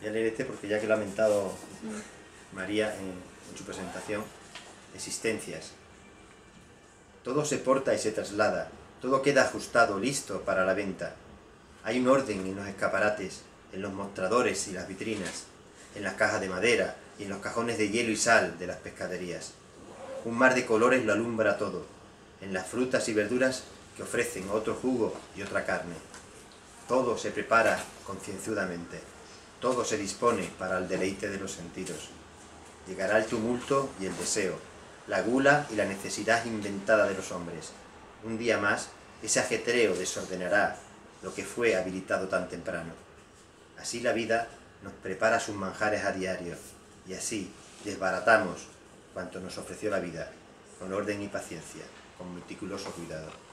Voy a leer este porque ya que lo ha lamentado María en, en su presentación, existencias. Todo se porta y se traslada, todo queda ajustado, listo para la venta. Hay un orden en los escaparates, en los mostradores y las vitrinas, en las cajas de madera y en los cajones de hielo y sal de las pescaderías. Un mar de colores lo alumbra todo, en las frutas y verduras que ofrecen otro jugo y otra carne. Todo se prepara concienzudamente, todo se dispone para el deleite de los sentidos. Llegará el tumulto y el deseo, la gula y la necesidad inventada de los hombres. Un día más, ese ajetreo desordenará lo que fue habilitado tan temprano. Así la vida nos prepara sus manjares a diario, y así desbaratamos cuanto nos ofreció la vida, con orden y paciencia, con meticuloso cuidado.